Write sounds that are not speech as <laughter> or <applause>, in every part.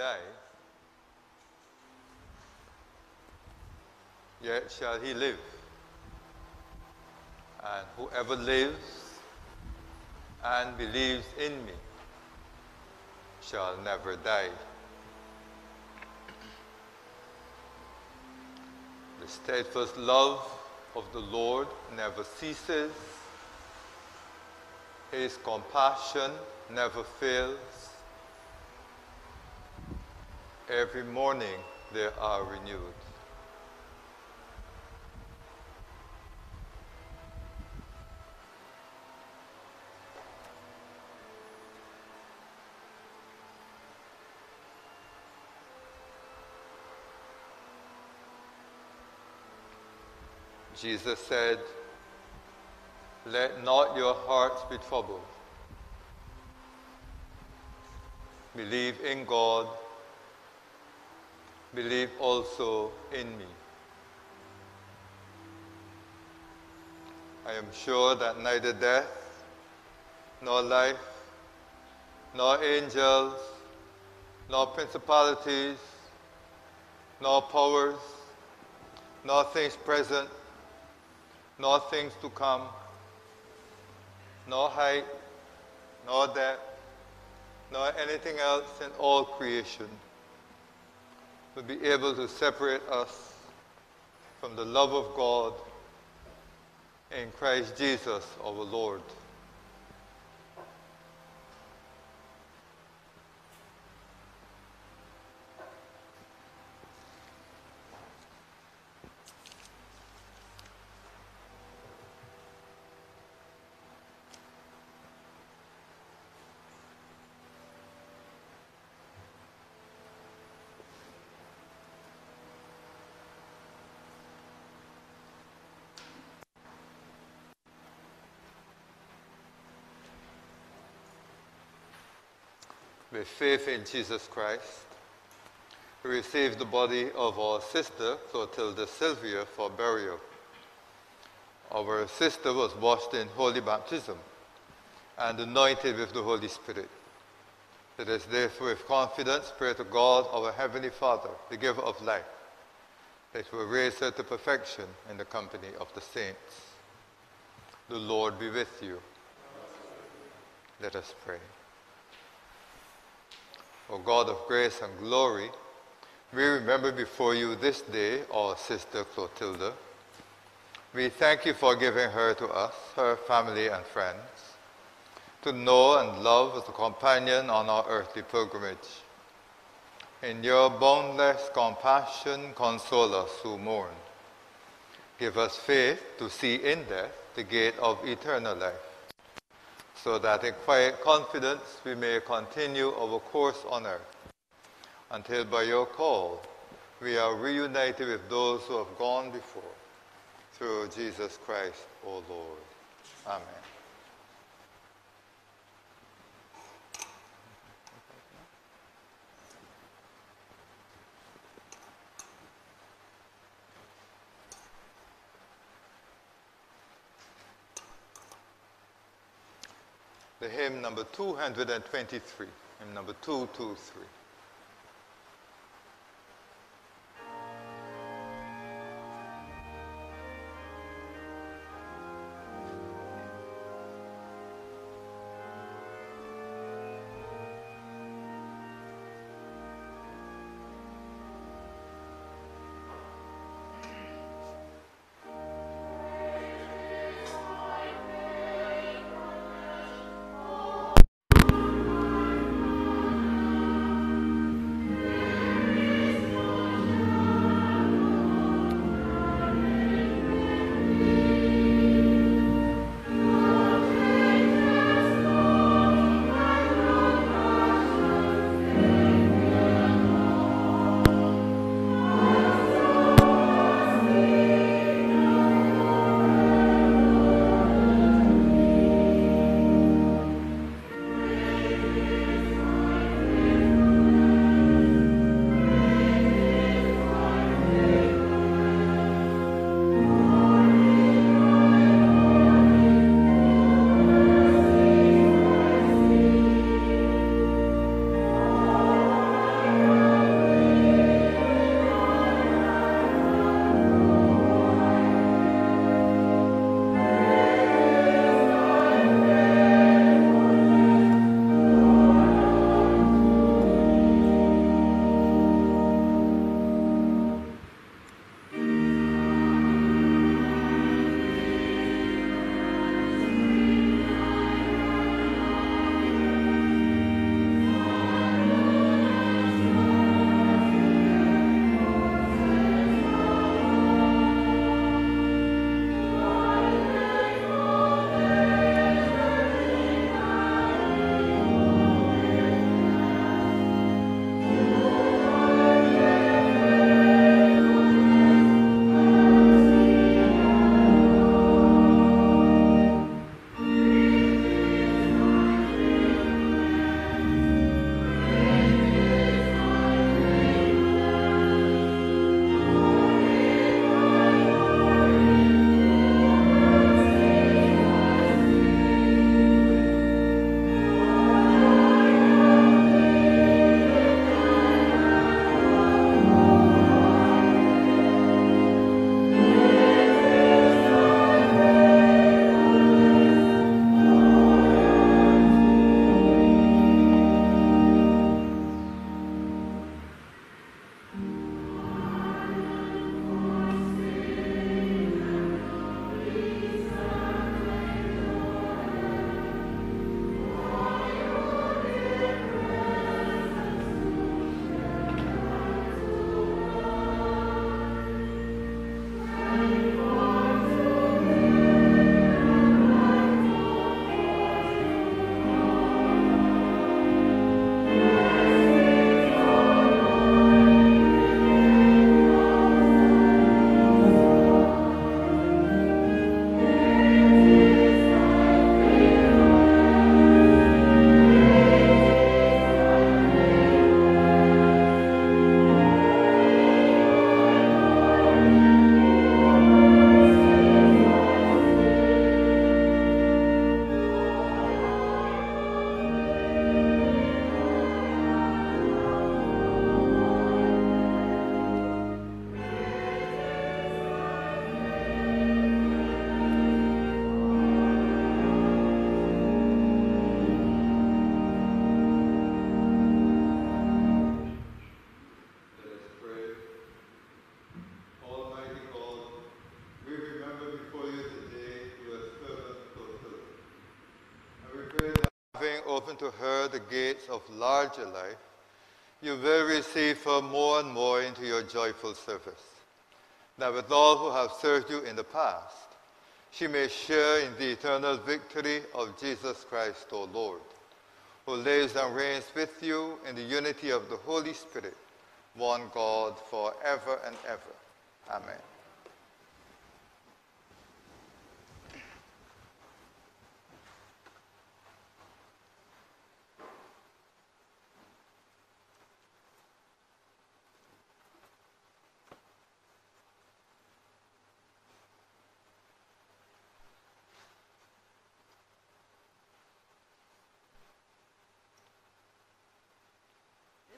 die, yet shall he live. And whoever lives and believes in me shall never die. The steadfast love of the Lord never ceases. His compassion never fails. Every morning they are renewed. Jesus said, Let not your hearts be troubled. Believe in God, believe also in me. I am sure that neither death, nor life, nor angels, nor principalities, nor powers, nor things present, nor things to come, nor height, nor depth, nor anything else in all creation will be able to separate us from the love of God in Christ Jesus our Lord. With faith in Jesus Christ, we received the body of our sister, Clotilda Sylvia, for burial. Our sister was washed in holy baptism and anointed with the Holy Spirit. Let us therefore with confidence pray to God, our Heavenly Father, the giver of life, that will raise her to perfection in the company of the saints. The Lord be with you. Let us pray. O God of grace and glory, we remember before you this day our sister Clotilda. We thank you for giving her to us, her family and friends, to know and love as a companion on our earthly pilgrimage. In your boundless compassion, console us who mourn. Give us faith to see in death the gate of eternal life so that in quiet confidence we may continue our course on earth until by your call we are reunited with those who have gone before through Jesus Christ, O Lord. Amen. The hymn number 223, hymn number 223. To her the gates of larger life, you will receive her more and more into your joyful service. That with all who have served you in the past, she may share in the eternal victory of Jesus Christ, O Lord, who lives and reigns with you in the unity of the Holy Spirit, one God, forever and ever. Amen.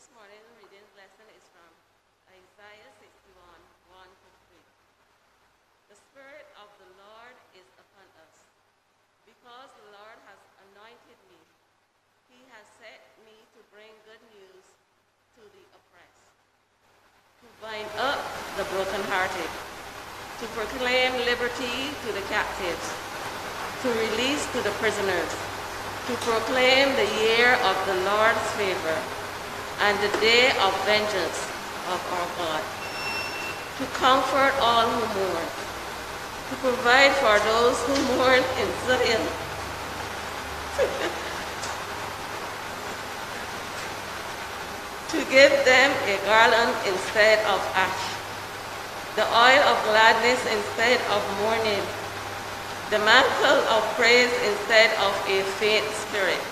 This morning reading lesson is from Isaiah 61, 1 to 3. The Spirit of the Lord is upon us, because the Lord has anointed me. He has set me to bring good news to the oppressed, to bind up the brokenhearted, to proclaim liberty to the captives, to release to the prisoners, to proclaim the year of the Lord's favor and the day of vengeance of our God, to comfort all who mourn, to provide for those who mourn in Zion, <laughs> to give them a garland instead of ash, the oil of gladness instead of mourning, the mantle of praise instead of a faint spirit.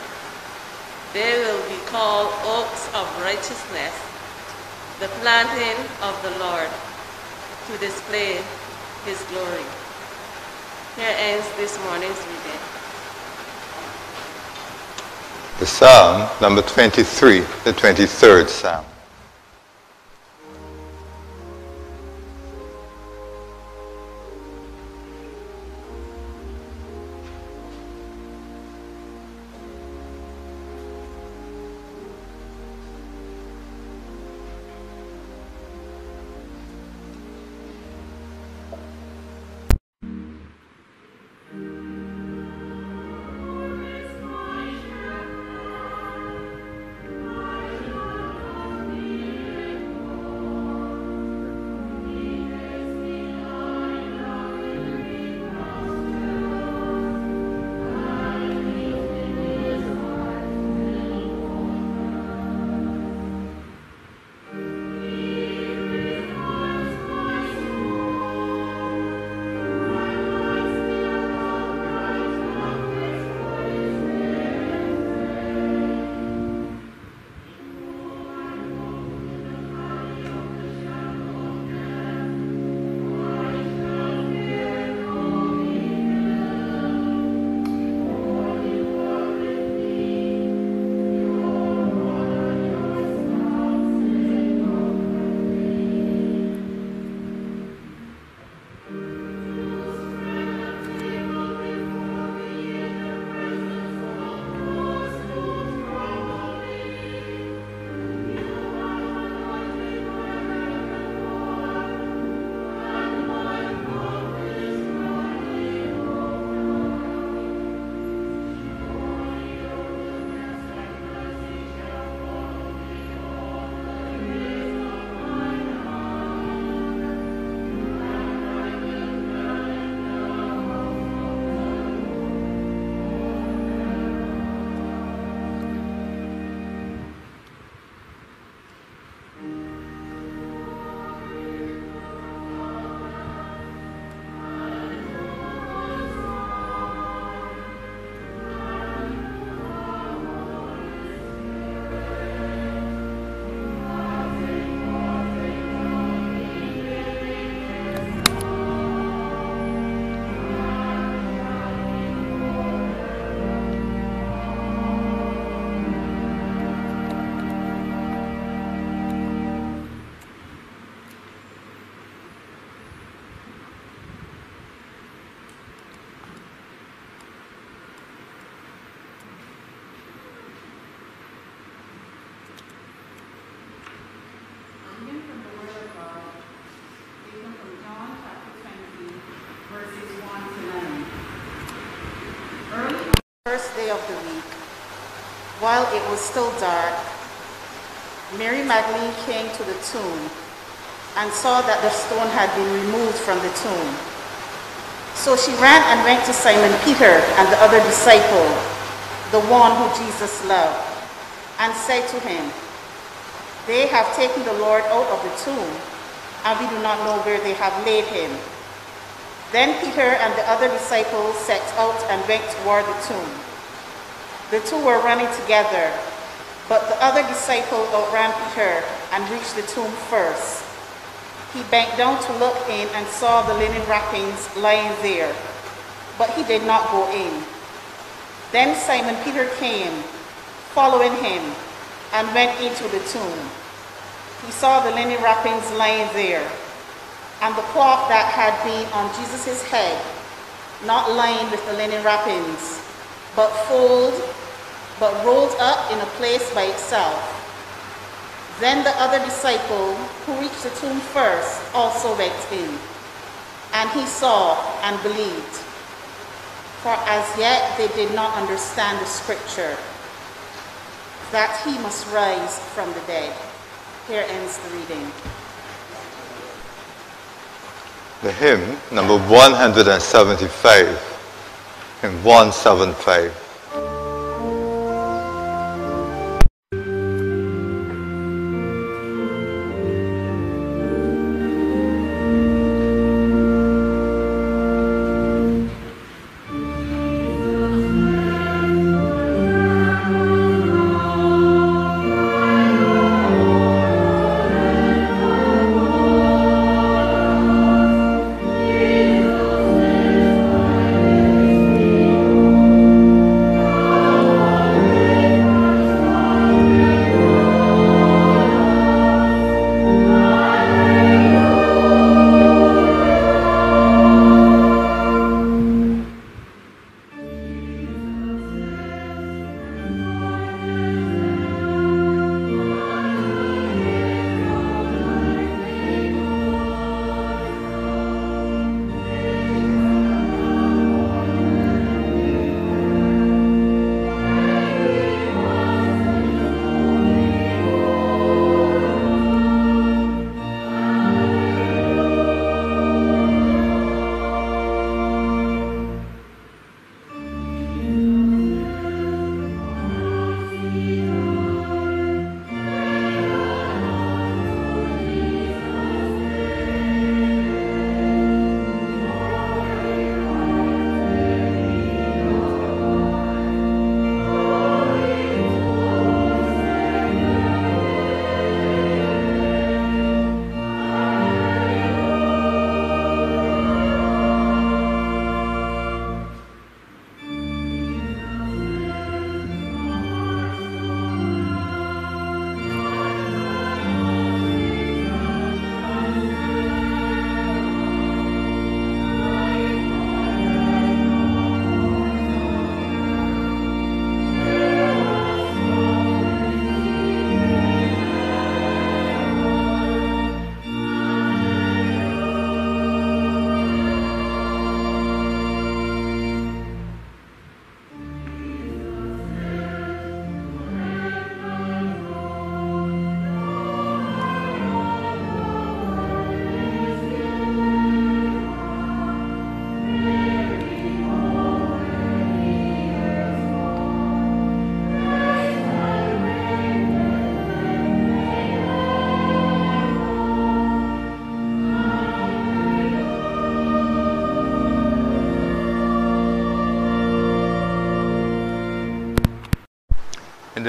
They will be called oaks of righteousness, the planting of the Lord, to display his glory. Here ends this morning's reading. The Psalm number 23, the 23rd Psalm. Of the week, while it was still dark, Mary Magdalene came to the tomb and saw that the stone had been removed from the tomb. So she ran and went to Simon Peter and the other disciple, the one who Jesus loved, and said to him, They have taken the Lord out of the tomb, and we do not know where they have laid him. Then Peter and the other disciples set out and went toward the tomb. The two were running together, but the other disciple outran Peter and reached the tomb first. He bent down to look in and saw the linen wrappings lying there, but he did not go in. Then Simon Peter came, following him, and went into the tomb. He saw the linen wrappings lying there, and the cloth that had been on Jesus' head, not lying with the linen wrappings, but folded, but rolled up in a place by itself. Then the other disciple, who reached the tomb first, also went in. And he saw and believed. For as yet they did not understand the scripture, that he must rise from the dead. Here ends the reading. The hymn, number 175 and 175.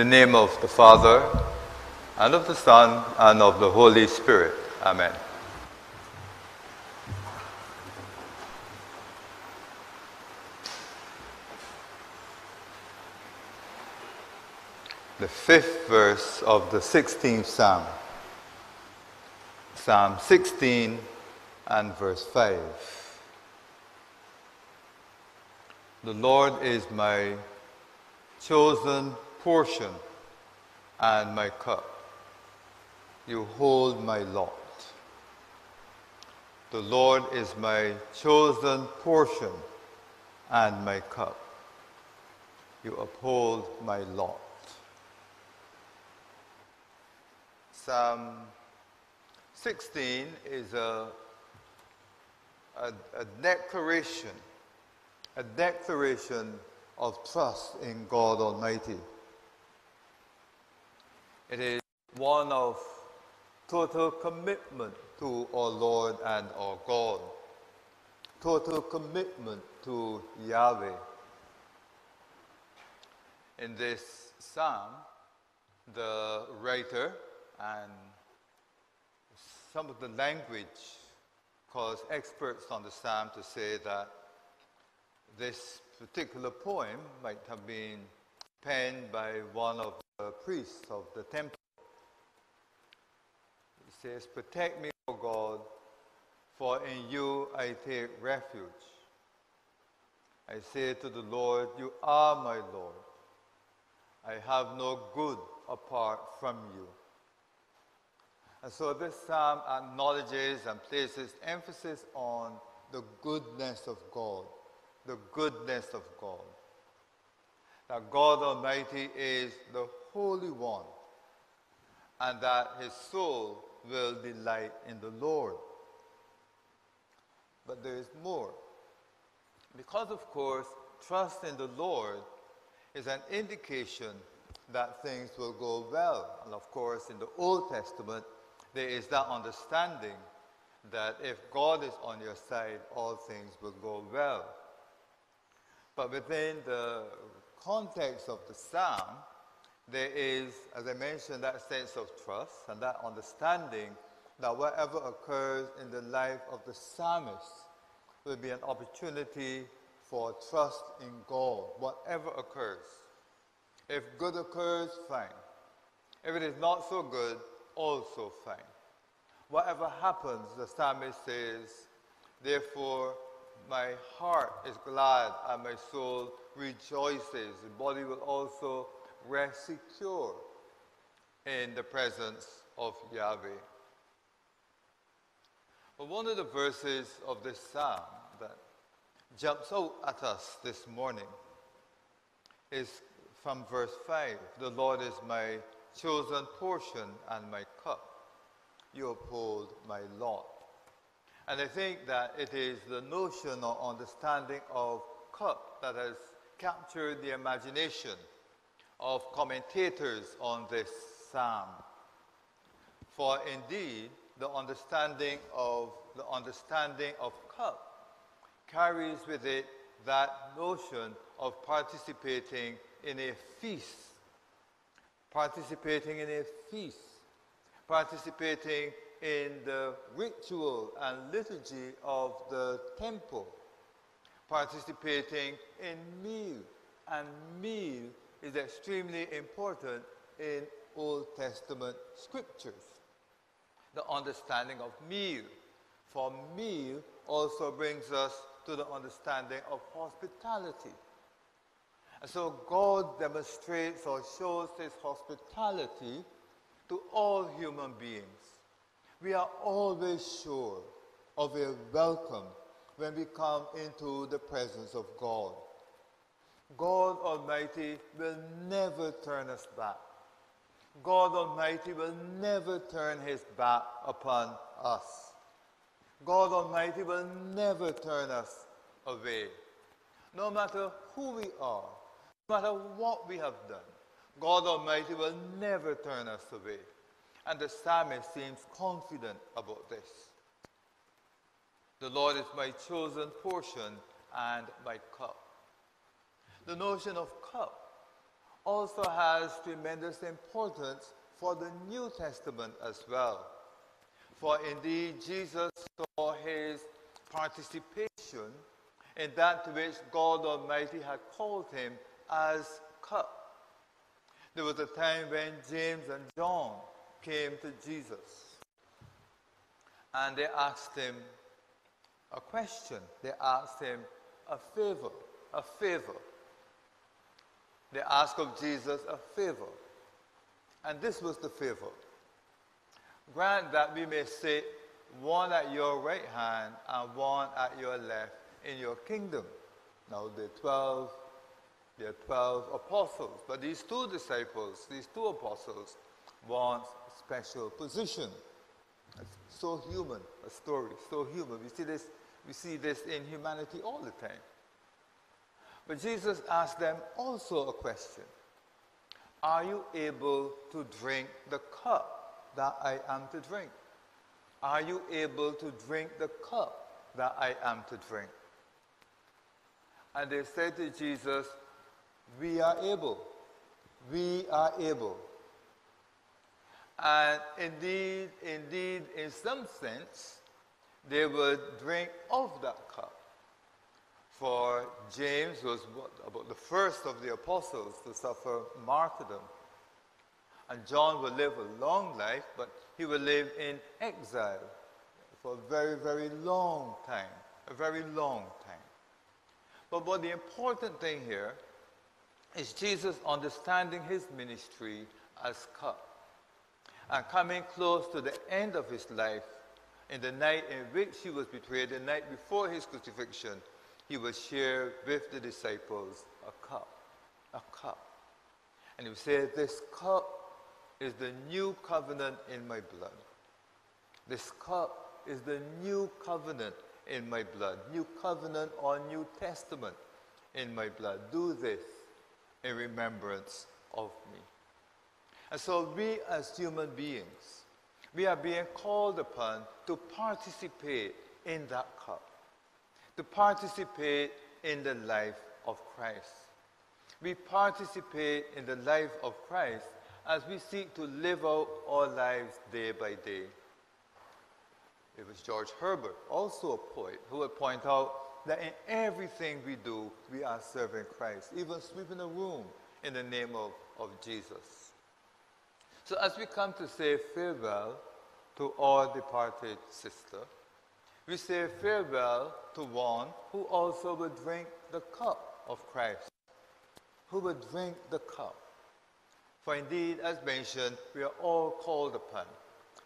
The name of the Father, and of the Son, and of the Holy Spirit. Amen. The fifth verse of the 16th Psalm. Psalm 16 and verse 5. The Lord is my chosen portion and my cup. You hold my lot. The Lord is my chosen portion and my cup. You uphold my lot. Psalm 16 is a, a, a declaration, a declaration of trust in God Almighty. It is one of total commitment to our Lord and our God, total commitment to Yahweh. In this psalm, the writer and some of the language cause experts on the psalm to say that this particular poem might have been penned by one of Uh, priests of the temple. He says, Protect me, O God, for in you I take refuge. I say to the Lord, You are my Lord. I have no good apart from you. And so this psalm acknowledges and places emphasis on the goodness of God. The goodness of God. That God Almighty is the Holy One, and that his soul will delight in the Lord. But there is more. Because, of course, trust in the Lord is an indication that things will go well. And of course, in the Old Testament, there is that understanding that if God is on your side, all things will go well. But within the context of the psalm, there is, as I mentioned, that sense of trust and that understanding that whatever occurs in the life of the psalmist will be an opportunity for trust in God, whatever occurs. If good occurs, fine. If it is not so good, also fine. Whatever happens, the psalmist says, Therefore, my heart is glad and my soul rejoices. The body will also rest secure in the presence of Yahweh. But one of the verses of this psalm that jumps out at us this morning is from verse 5 The Lord is my chosen portion and my cup. You uphold my lot. And I think that it is the notion or understanding of cup that has captured the imagination of commentators on this psalm. For indeed, the understanding of the understanding of cup carries with it that notion of participating in a feast, participating in a feast, participating in the ritual and liturgy of the temple, participating in meal. And meal is extremely important in Old Testament scriptures. The understanding of meal. For meal also brings us to the understanding of hospitality. And so God demonstrates or shows his hospitality to all human beings. We are always sure of a welcome when we come into the presence of God. God Almighty will never turn us back. God Almighty will never turn his back upon us. God Almighty will never turn us away. No matter who we are, no matter what we have done, God Almighty will never turn us away. And the psalmist seems confident about this. The Lord is my chosen portion and my cup. The notion of cup also has tremendous importance for the New Testament as well. For indeed, Jesus saw his participation in that to which God Almighty had called him as cup. There was a time when James and John came to Jesus and they asked him a question. They asked him a favor, a favor. They asked of Jesus a favor. And this was the favor. Grant that we may sit one at your right hand and one at your left in your kingdom. Now the 12, there are 12 apostles, but these two disciples, these two apostles, want a special position. It's so human, a story, so human. We see this, we see this in humanity all the time. But Jesus asked them also a question. Are you able to drink the cup that I am to drink? Are you able to drink the cup that I am to drink? And they said to Jesus, We are able. We are able. And indeed, indeed, in some sense, they would drink of that cup. For James was about the first of the apostles to suffer martyrdom. And John would live a long life, but he would live in exile for a very, very long time. A very long time. But what the important thing here is Jesus understanding his ministry as cut And coming close to the end of his life, in the night in which he was betrayed, the night before his crucifixion, he would share with the disciples a cup. A cup. And he would say, This cup is the new covenant in my blood. This cup is the new covenant in my blood. New covenant or New Testament in my blood. Do this in remembrance of me. And so we as human beings, we are being called upon to participate in that cup, to participate in the life of Christ. We participate in the life of Christ as we seek to live out our lives day by day. It was George Herbert, also a poet, who would point out that in everything we do, we are serving Christ, even sweeping a room in the name of, of Jesus. So as we come to say farewell to our departed sister, we say farewell to one who also would drink the cup of Christ, who would drink the cup. For indeed, as mentioned, we are all called upon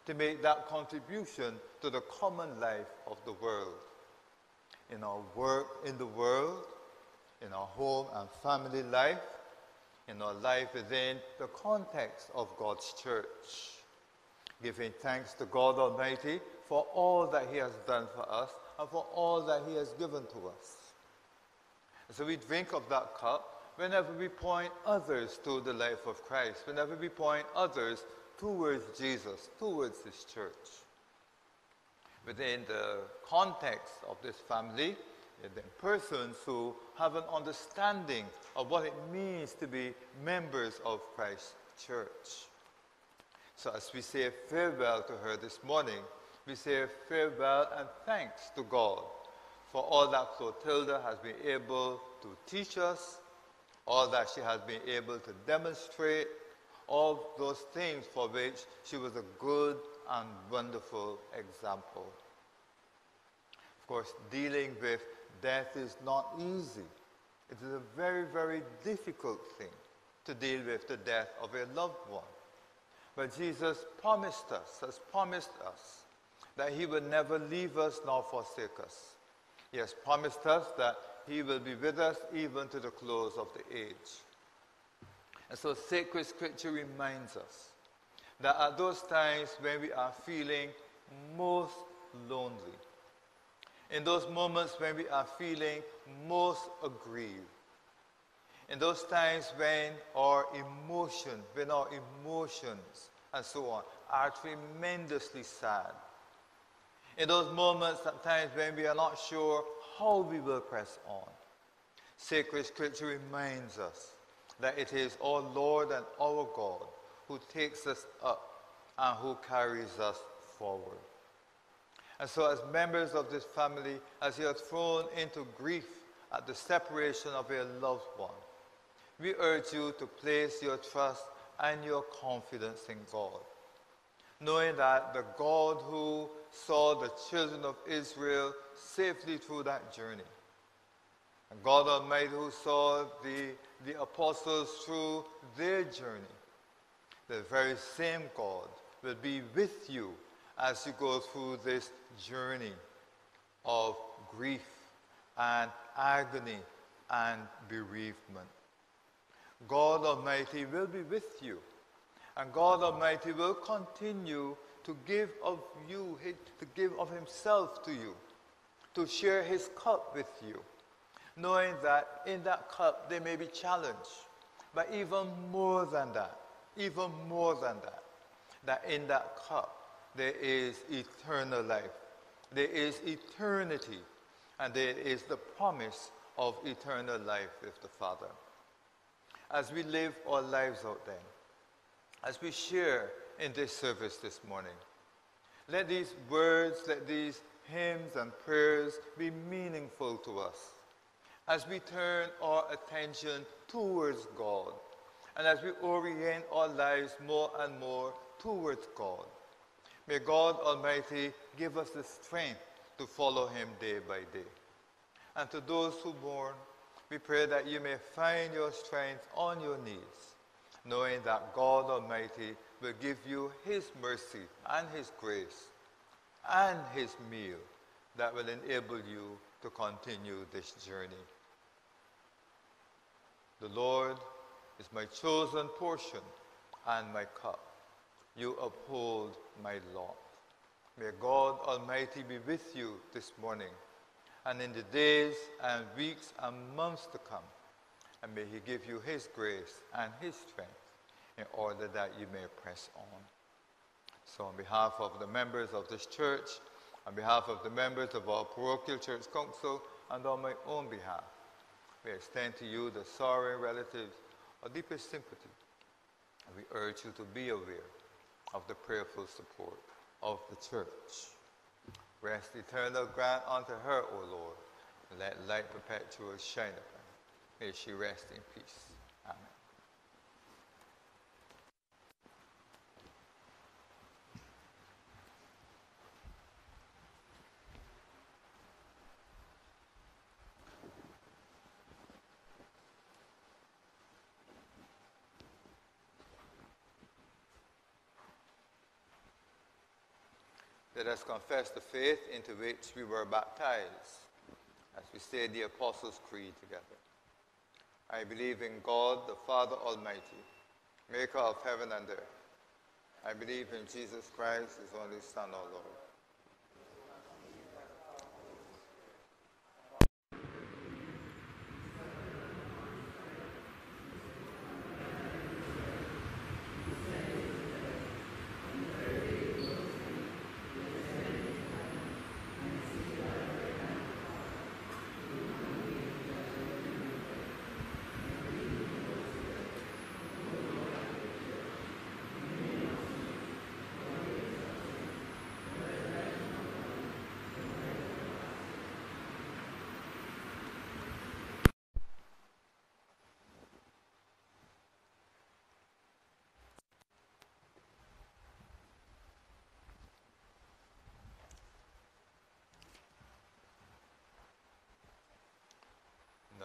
to make that contribution to the common life of the world. In our work in the world, in our home and family life, in our life within the context of God's church. Giving thanks to God Almighty for all that He has done for us and for all that He has given to us. And so we drink of that cup whenever we point others to the life of Christ, whenever we point others towards Jesus, towards His church. Within the context of this family, then persons who have an understanding of what it means to be members of Christ's church. So as we say farewell to her this morning, we say farewell and thanks to God for all that Clotilda has been able to teach us, all that she has been able to demonstrate, all those things for which she was a good and wonderful example. Of course, dealing with death is not easy. It is a very, very difficult thing to deal with the death of a loved one. But Jesus promised us, has promised us, that he will never leave us nor forsake us. He has promised us that he will be with us even to the close of the age. And so sacred scripture reminds us that at those times when we are feeling most lonely, in those moments when we are feeling most aggrieved, in those times when our emotion, when our emotions and so on are tremendously sad, in those moments, sometimes when we are not sure how we will press on, sacred scripture reminds us that it is our Lord and our God who takes us up and who carries us forward. And so, as members of this family, as you are thrown into grief at the separation of a loved one, we urge you to place your trust and your confidence in God, knowing that the God who saw the children of Israel safely through that journey, and God Almighty who saw the, the apostles through their journey, the very same God will be with you as you go through this journey of grief and agony and bereavement. God Almighty will be with you And God Almighty will continue to give of you, to give of Himself to you, to share His cup with you, knowing that in that cup there may be challenge, but even more than that, even more than that, that in that cup there is eternal life, there is eternity, and there is the promise of eternal life with the Father. As we live our lives out then, as we share in this service this morning, let these words, let these hymns and prayers be meaningful to us as we turn our attention towards God and as we orient our lives more and more towards God. May God Almighty give us the strength to follow Him day by day. And to those who mourn, we pray that you may find your strength on your knees, knowing that God Almighty will give you His mercy and His grace and His meal that will enable you to continue this journey. The Lord is my chosen portion and my cup. You uphold my lot. May God Almighty be with you this morning and in the days and weeks and months to come. And may He give you His grace and His strength in order that you may press on. So, on behalf of the members of this church, on behalf of the members of our parochial church council, and on my own behalf, we extend to you the sorrowing relatives our deepest sympathy. And we urge you to be aware of the prayerful support of the church. Rest eternal grant unto her, O Lord, and let light perpetual shine upon her. May she rest in peace. Amen. Let us confess the faith into which we were baptized as we say the Apostles' Creed together. I believe in God, the Father Almighty, maker of heaven and earth. I believe in Jesus Christ, his only Son, our Lord.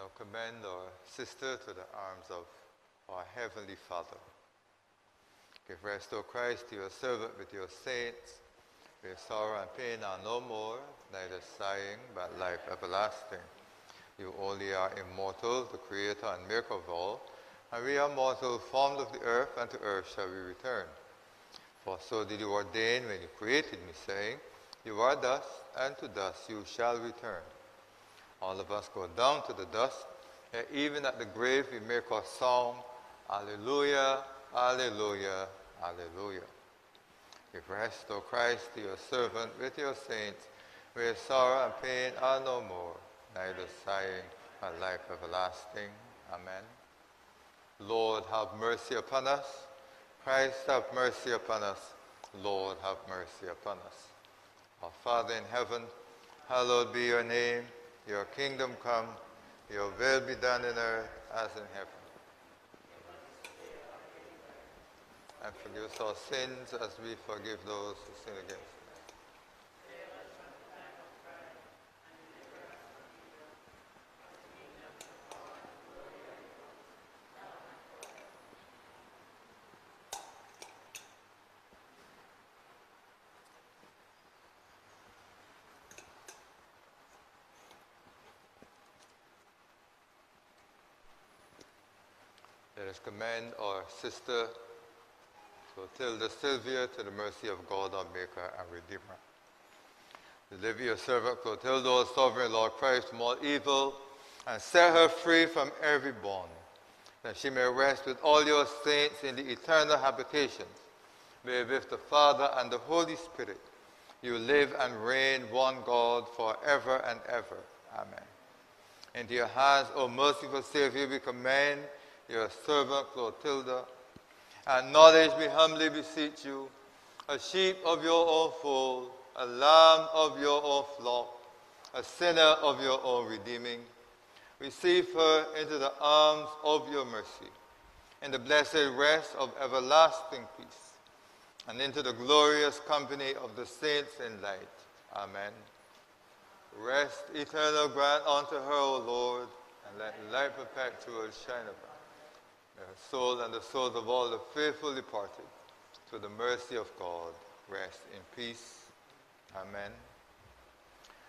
Now commend our sister to the arms of our Heavenly Father. Give rest, O Christ, to your servant with your saints, where sorrow and pain are no more, neither sighing, but life everlasting. You only are immortal, the creator and maker of all, and we are mortal, formed of the earth, and to earth shall we return. For so did you ordain when you created me, saying, You are dust, and to dust you shall return. All of us go down to the dust, and even at the grave we make our song, Alleluia, Alleluia, Alleluia. Give rest, O Christ, to your servant with your saints, where sorrow and pain are no more, neither sighing but life everlasting. Amen. Lord, have mercy upon us. Christ, have mercy upon us. Lord, have mercy upon us. Our Father in heaven, hallowed be your name. Your kingdom come, your will be done in earth as in heaven. And forgive us our sins as we forgive those who sin against us. Let us commend our sister Clotilda Sylvia to the mercy of God, our Maker and Redeemer. Deliver your servant Clotilda, O sovereign Lord Christ, from all evil, and set her free from every bond, that she may rest with all your saints in the eternal habitations, where with the Father and the Holy Spirit you live and reign one God forever and ever. Amen. Into your hands, O merciful Savior, we commend your servant Clotilda. And knowledge we humbly beseech you, a sheep of your own fold, a lamb of your own flock, a sinner of your own redeeming. Receive her into the arms of your mercy, in the blessed rest of everlasting peace, and into the glorious company of the saints in light. Amen. Rest eternal grant unto her, O Lord, and let light perpetual shine upon her. Soul and the souls of all the faithful departed, to the mercy of God, rest in peace. Amen.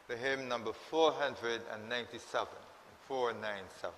The hymn number 497, 497.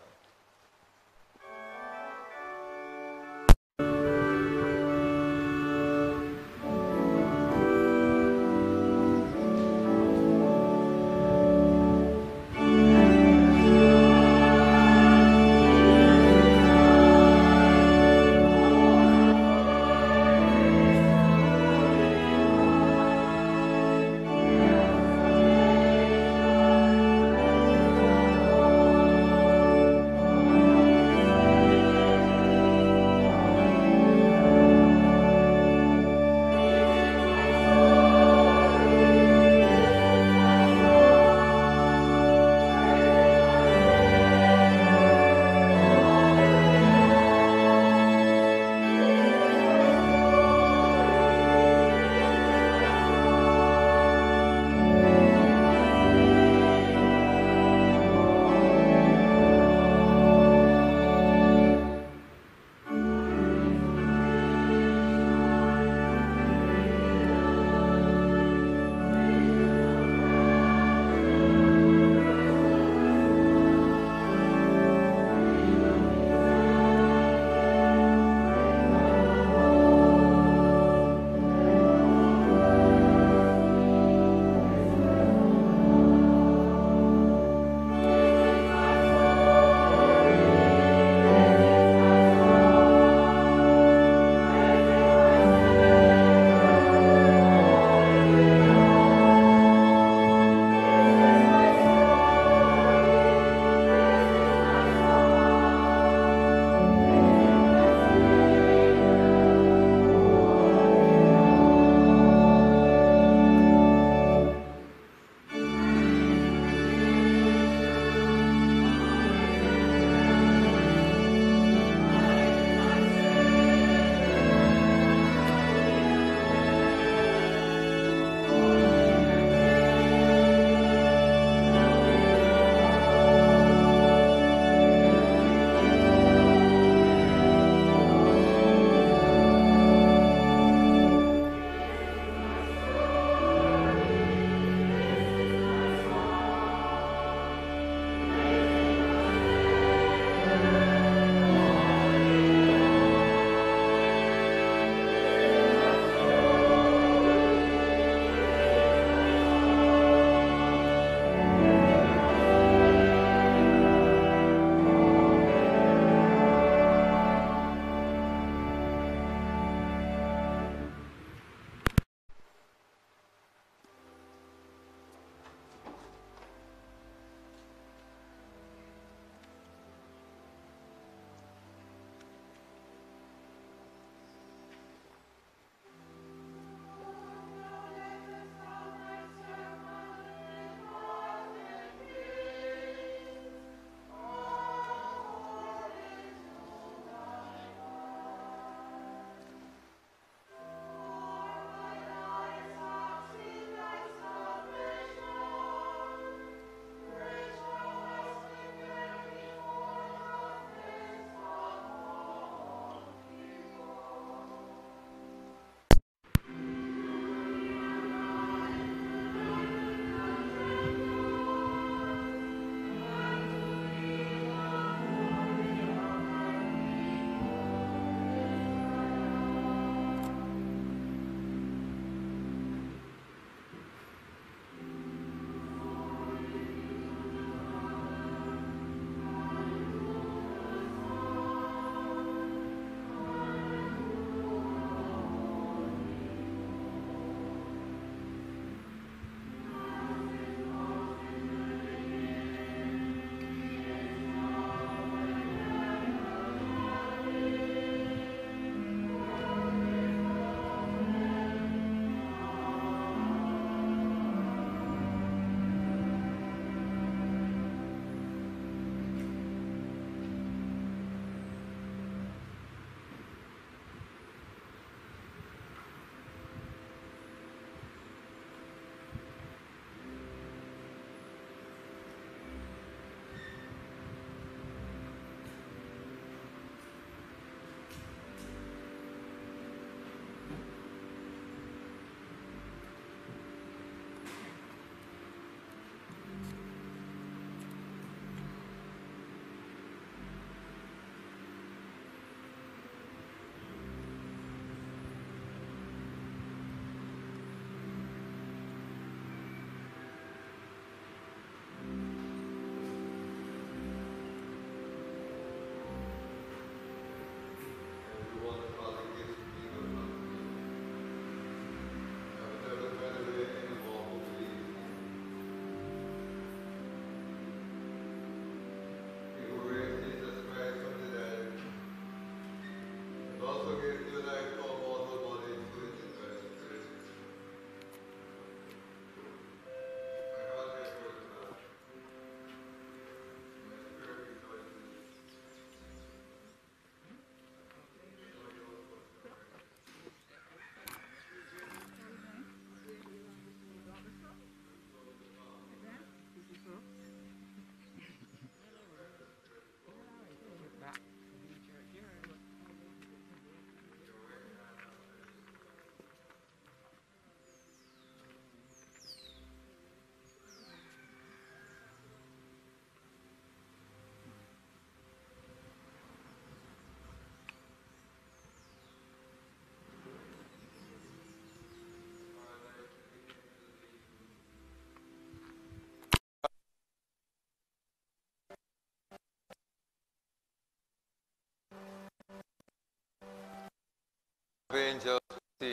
angels see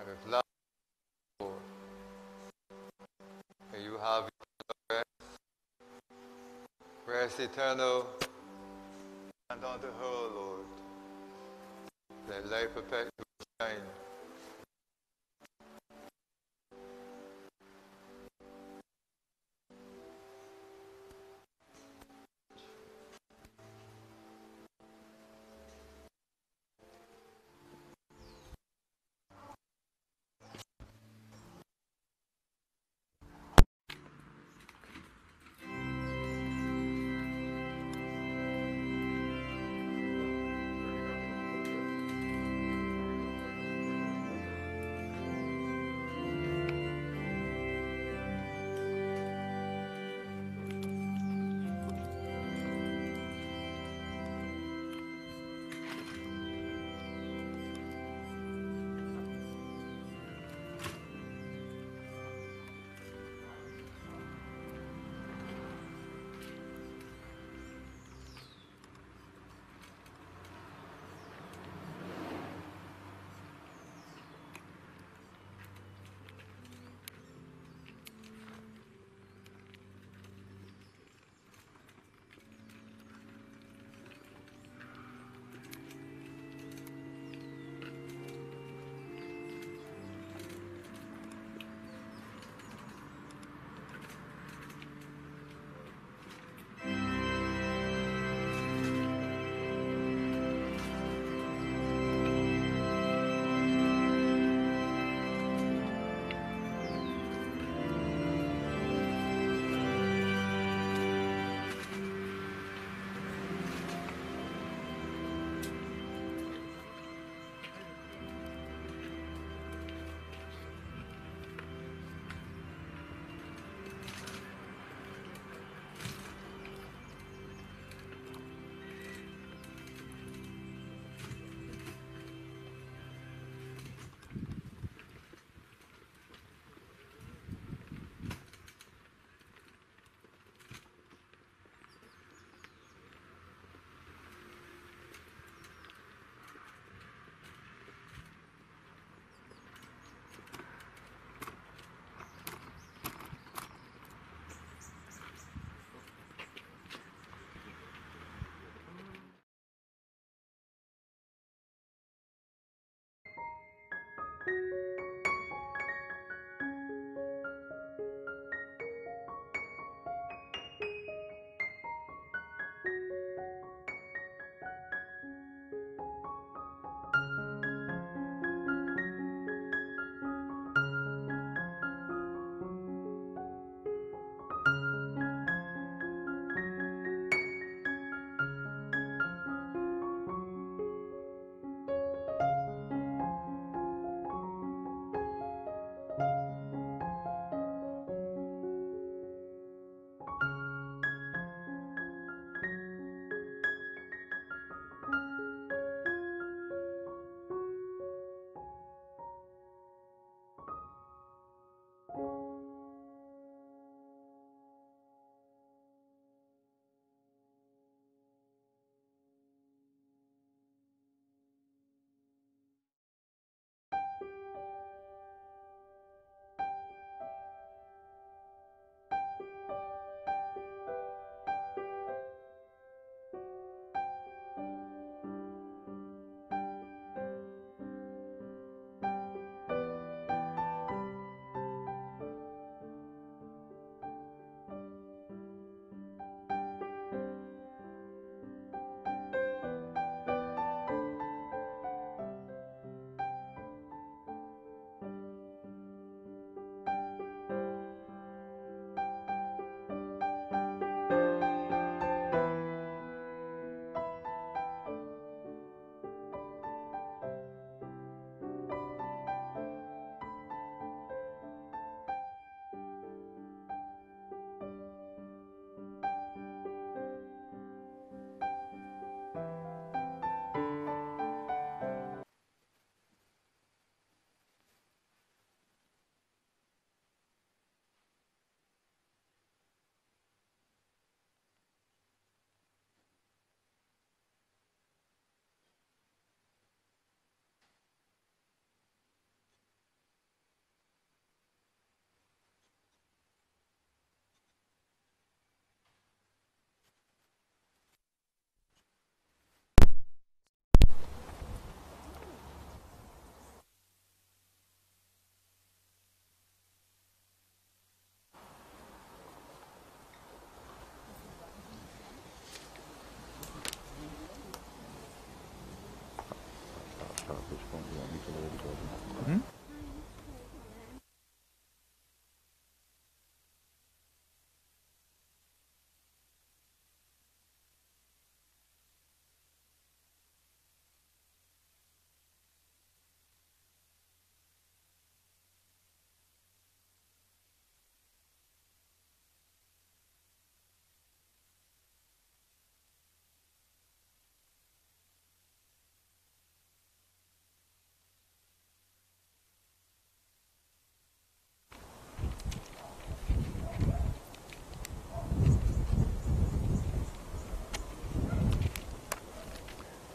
and love you have rest, rest eternal.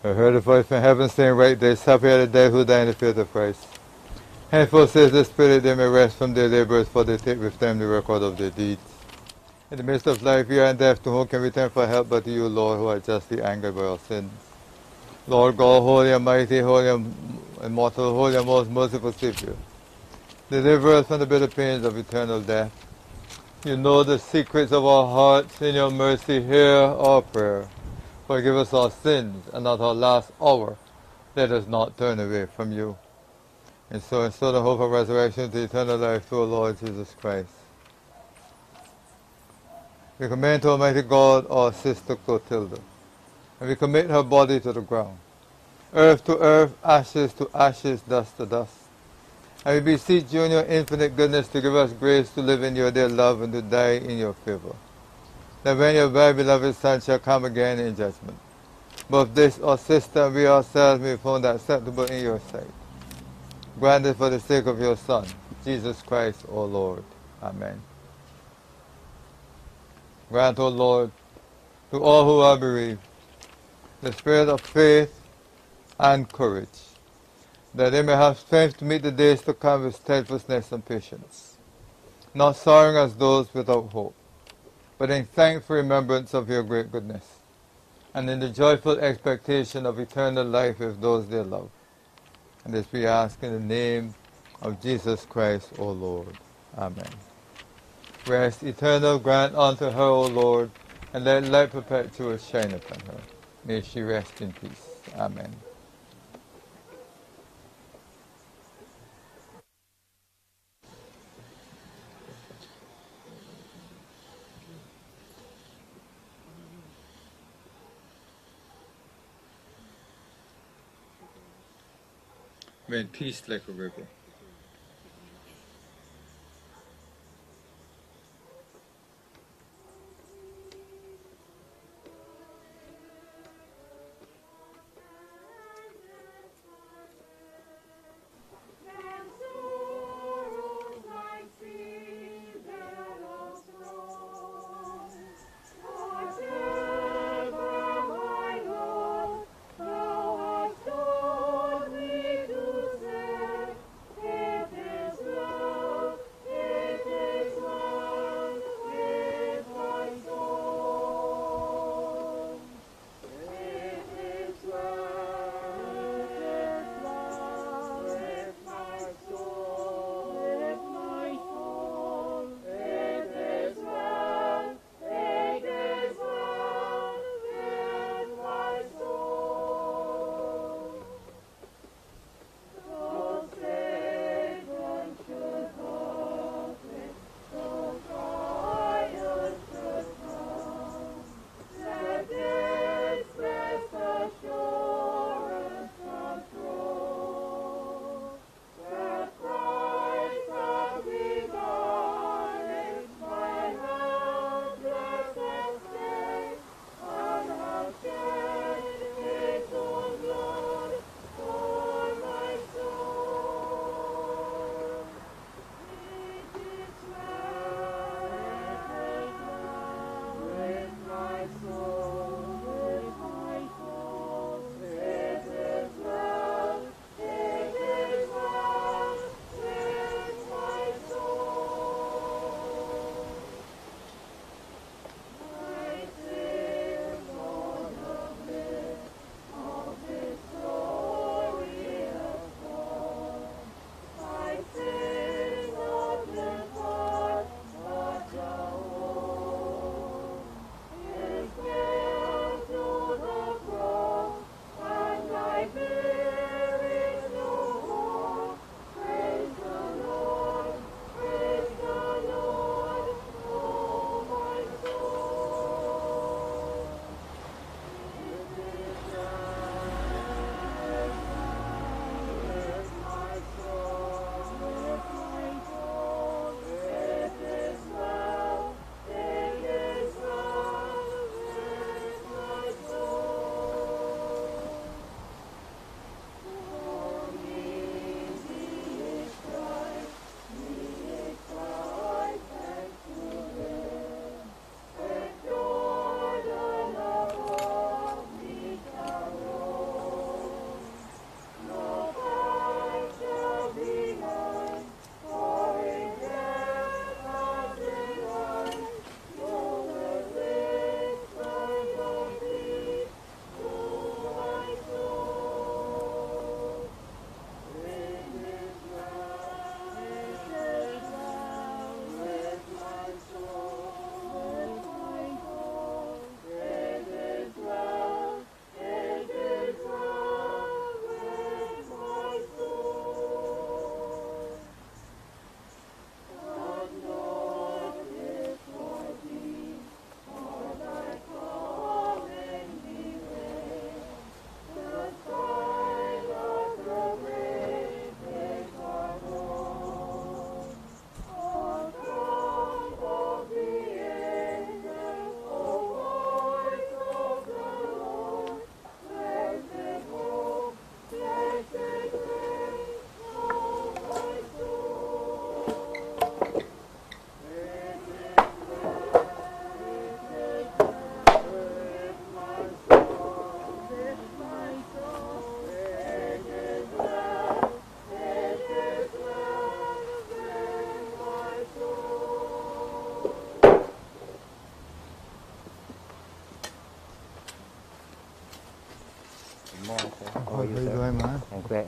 I heard a voice from heaven saying, Right there, are the dead who die in the faith of Christ. Henceforth says the Spirit, they may rest from their labors, for they take with them the record of their deeds. In the midst of life, fear and death, to whom can we turn for help but to you, Lord, who are justly angered by our sins? Lord God, holy and mighty, holy and immortal, holy and most merciful Savior, deliver us from the bitter pains of eternal death. You know the secrets of our hearts. In your mercy, hear our prayer. Forgive us our sins, and at our last hour, let us not turn away from you. And so, in so the hope of resurrection to eternal life through our Lord Jesus Christ. We commend to Almighty God our sister Clotilda, and we commit her body to the ground. Earth to earth, ashes to ashes, dust to dust. And we beseech you in your infinite goodness to give us grace to live in your dear love and to die in your favor. That when your very beloved Son shall come again in judgment, both this our sister we ourselves may found acceptable in your sight. Grant it for the sake of your Son, Jesus Christ, our Lord. Amen. Grant, O Lord, to all who are bereaved, the spirit of faith and courage, that they may have strength to meet the days to come with steadfastness and patience, not sorrowing as those without hope, but in thankful remembrance of your great goodness, and in the joyful expectation of eternal life with those they love. And this we ask in the name of Jesus Christ, O Lord. Amen. Rest eternal grant unto her, O Lord, and let light perpetual shine upon her. May she rest in peace. Amen. May peace like a river.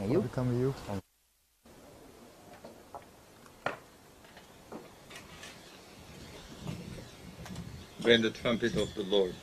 You. Become you. When the trumpet of the Lord.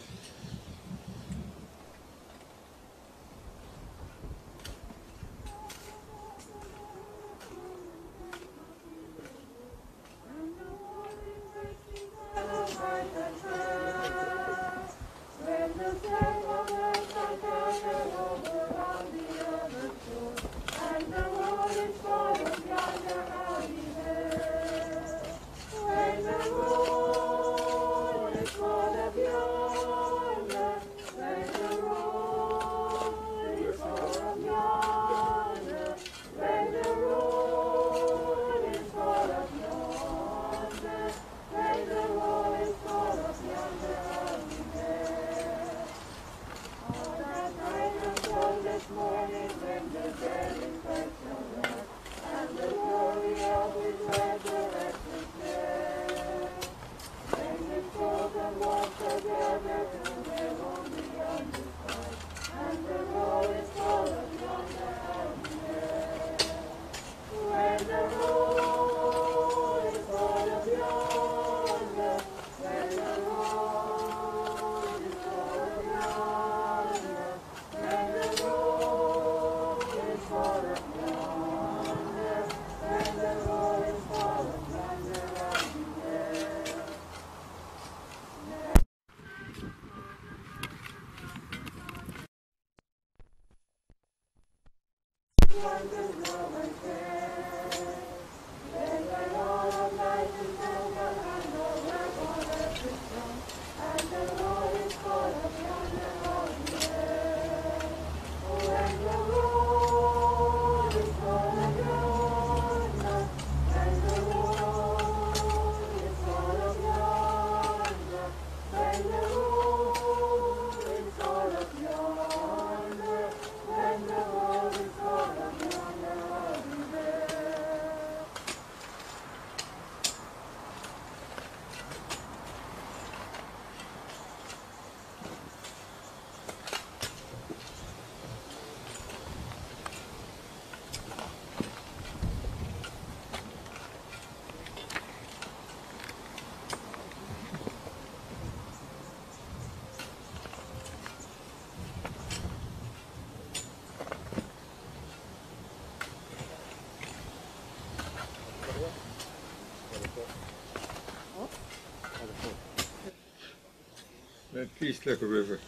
Peace like a river.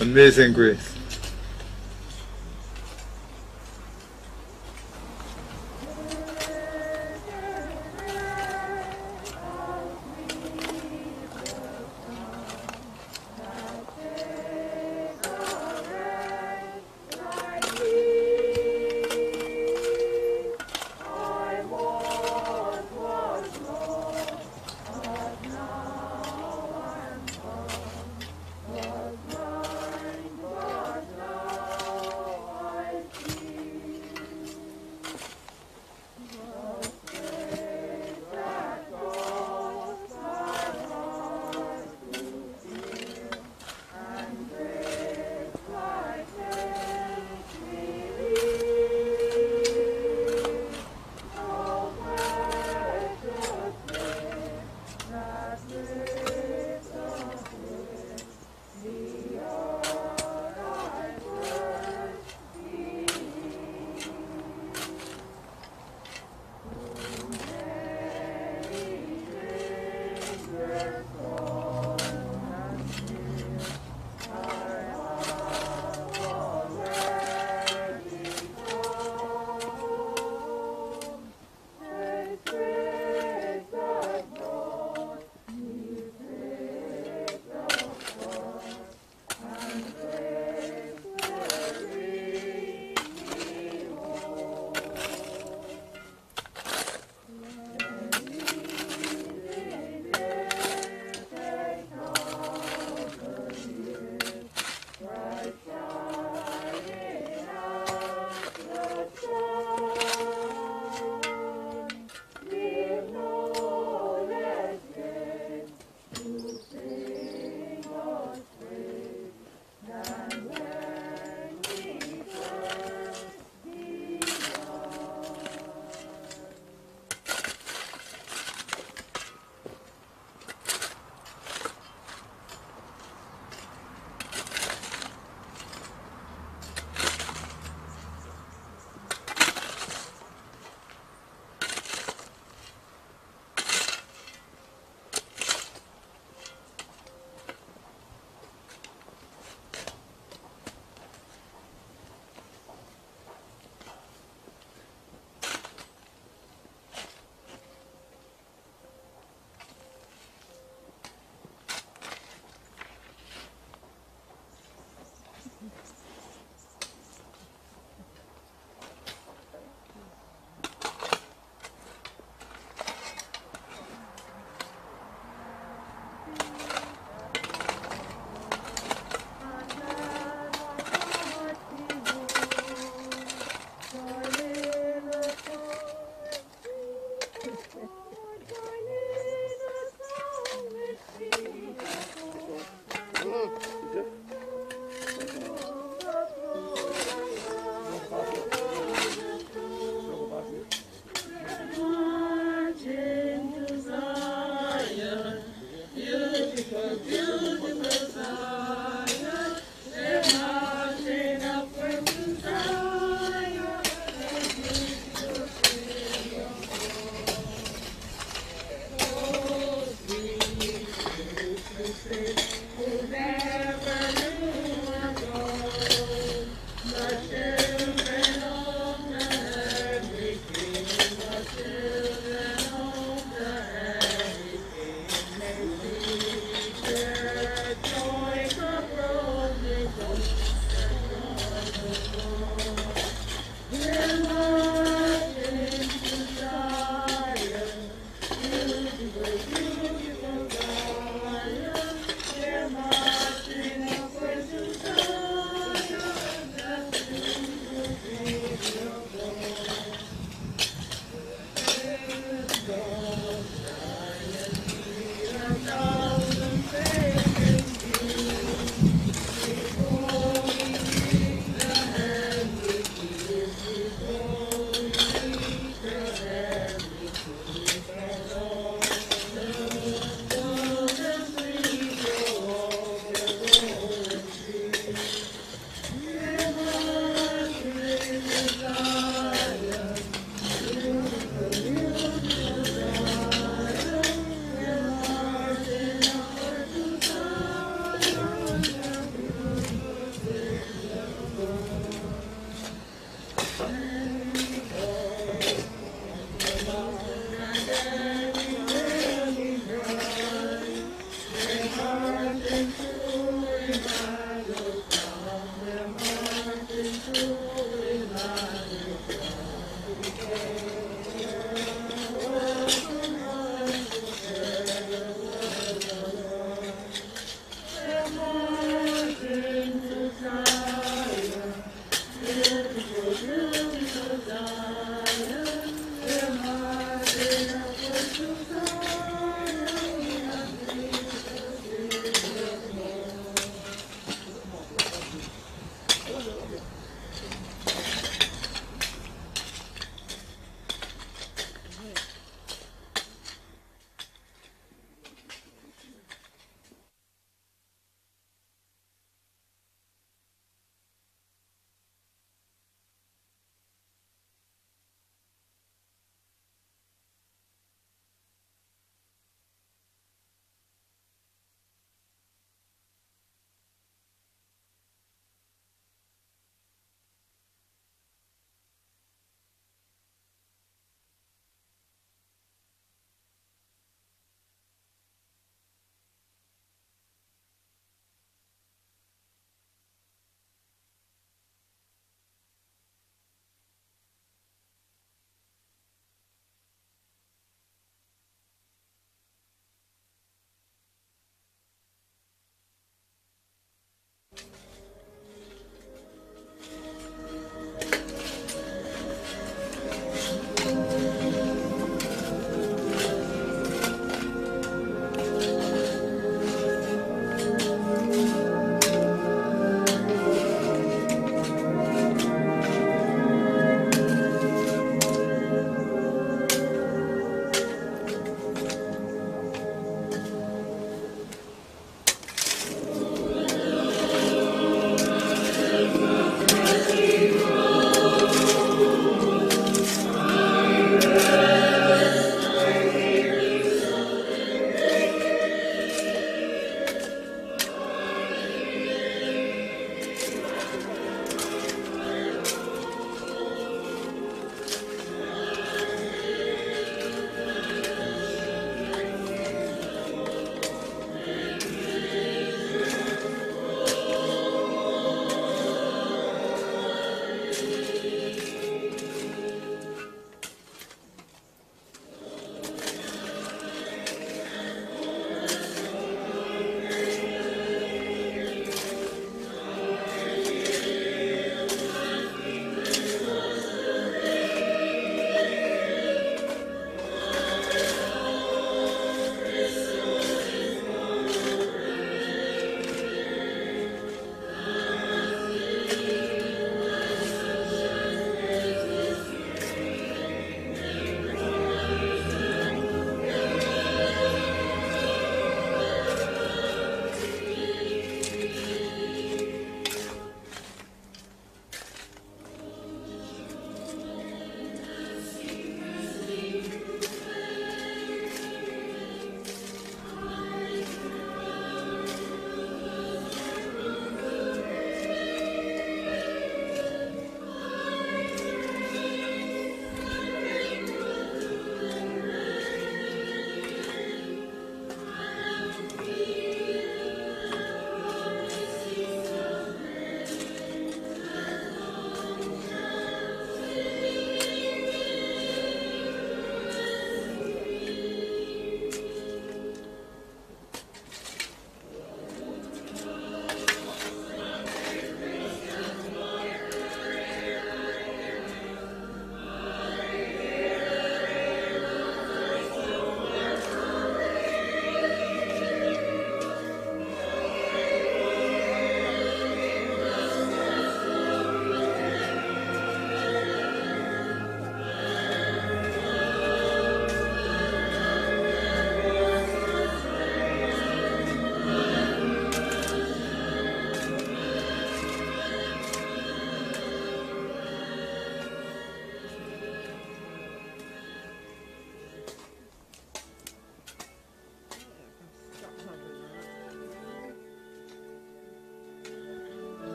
Amazing grace.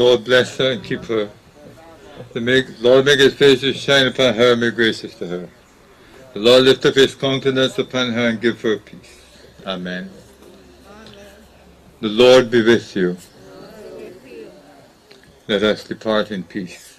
Lord bless her and keep her. The make, Lord make his face to shine upon her and be gracious to her. The Lord lift up his countenance upon her and give her peace. Amen. The Lord be with you. Let us depart in peace.